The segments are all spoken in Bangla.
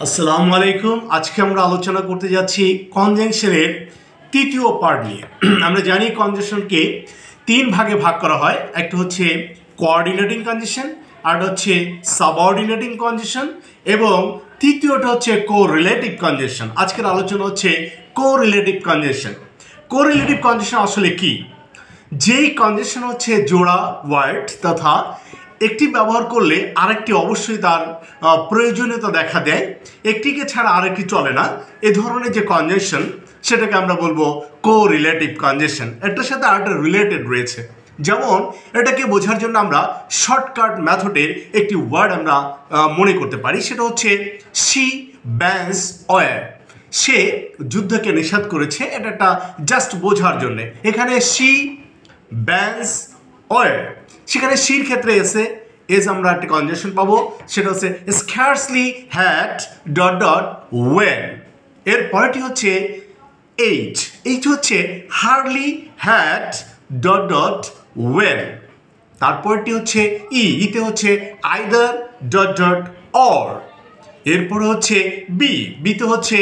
আসসালামু আলাইকুম। আজকে আমরা আলোচনা করতে যাচ্ছি কনজাংশনের তৃতীয় পার্ট নিয়ে। আমরা জানি কনজাংশনকে তিন ভাগে ভাগ করা হয়। একটা হচ্ছে কোঅর্ডিনেটিং কনজেশন আর হচ্ছে সাবঅর্ডিনেটিং কনজেশন এবং তৃতীয়টা হচ্ছে কো রিলেটিভ কনজেশন আজকের আলোচনা হচ্ছে correlative conjunction correlative conjunction আসলে কি? যেই কনজেশন হচ্ছে জোড়া ওয়ার্ড তথা একটি ব্যবহার করলে আরেকটি অবশ্যই তার প্রয়োজনীয়তা দেখা দেয়। একটিকে ছাড়া আরেকটি চলে না। এ ধরনের যে কনজেশন সেটাকে আমরা বলব কো রিলেটিভ কনজেশন এটার সাথে আরেকটা রিলেটেড রয়েছে। যেমন, এটাকে বোঝার জন্য আমরা শর্টকাট ম্যাথডের একটি ওয়ার্ড আমরা মনে করতে পারি। সেটা হচ্ছে সি ব্যান্স অয়ার সে যুদ্ধকে নিষেধ করেছে। এটা একটা জাস্ট বোঝার জন্যে। এখানে সি ব্যান্স অয়ের সেখানে সির ক্ষেত্রে এসে এস আমরা একটা কনজেশন পাবো, সেটা হচ্ছে scarcely had dot dot when এর পরেরটি হচ্ছে এইট এইট হচ্ছে hardly had dot dot when তারপরটি হচ্ছে ই ইতে হচ্ছে আইদার ডট ডট অর এরপরে হচ্ছে বি বিতে হচ্ছে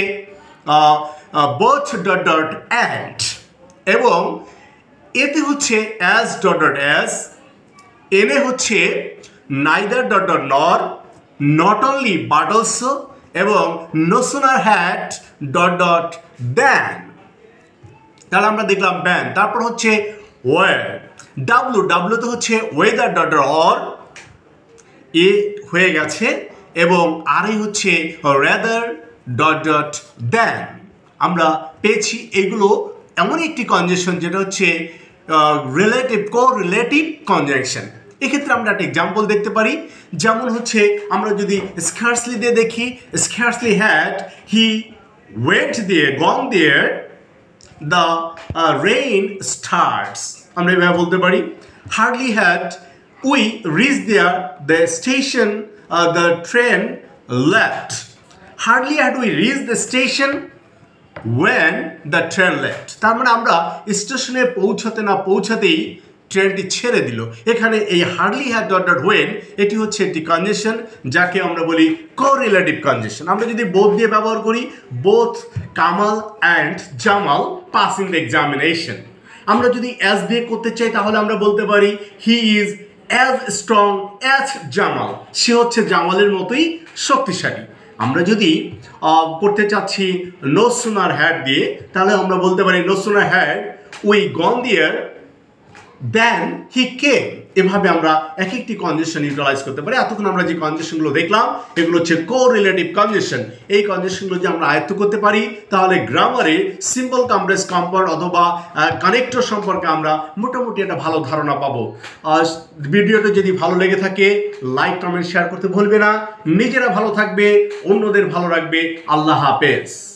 বোথ ডট ডট অ্যান্ড এবং এতে হচ্ছে অ্যাজ ডট ডট অ্যাজ এনে হচ্ছে neither dot dot nor not only but also এবং no sooner had dot dot than তাহলে আমরা দেখলাম ব্যান তারপর হচ্ছে ওয়ার ডাব্লু ডাব্লু তো হচ্ছে ওয়েদার ডট অর এ হয়ে গেছে, এবং আরই হচ্ছে রেদার ডট ডট দ্যান আমরা পেয়েছি এগুলো এমন একটি কনজেশন যেটা হচ্ছে রিলেটিভ কো রিলেটিভ কনজাংশন এক্ষেত্রে আমরা একটা এক্সাম্পল দেখতে পারি। যেমন হচ্ছে, আমরা যদি স্কার্সলি দিয়ে দেখি স্কার্সলি হ্যাড হি ওয়েট দিয়ে গং দিয়ে দ্য রেইন স্টার্টস আমরা এভাবে বলতে পারি। Hardly had we reach there the station the train left hardly had we reach the station when the train left তার মানে আমরা স্টেশনে পৌঁছাতে না পৌঁছাতেই ট্রেনটি ছেড়ে দিল। এখানে এই hardly had dot dot when এটি হচ্ছে একটি কনজেশন যাকে আমরা বলি কোরিলেটিভ কনজেশন আমরা যদি বোথ দিয়ে ব্যবহার করি both Kamal and Jamal pass the examination আমরা যদি অ্যাজ দিয়ে করতে চাই, তাহলে আমরা বলতে পারি he is as strong as Jamal. সে হচ্ছে জামালের মতোই শক্তিশালী। আমরা যদি পড়তে চাচ্ছি নো সোনার হ্যাড দিয়ে, তাহলে আমরা বলতে পারি নো সোনার হ্যাড উই গন দিয়ার দেন হি কে এভাবে আমরা এক একটি কনজেশন ইউটিলাইজ করতে পারি। এতক্ষণ আমরা যে কনজেশনগুলো দেখলাম, এগুলো হচ্ছে কো রিলেটিভ কনজেশন এই কনজেশনগুলো যদি আমরা আয়ত্ত করতে পারি, তাহলে গ্রামারে সিম্পল কমপ্লেক্স কম্পাউন্ড অথবা কানেক্টর সম্পর্কে আমরা মোটামুটি একটা ভালো ধারণা পাবো। আর ভিডিওটা যদি ভালো লেগে থাকে লাইক কমেন্ট শেয়ার করতে ভুলবে না। নিজেরা ভালো থাকবে, অন্যদের ভালো রাখবে। আল্লাহ হাফেজ।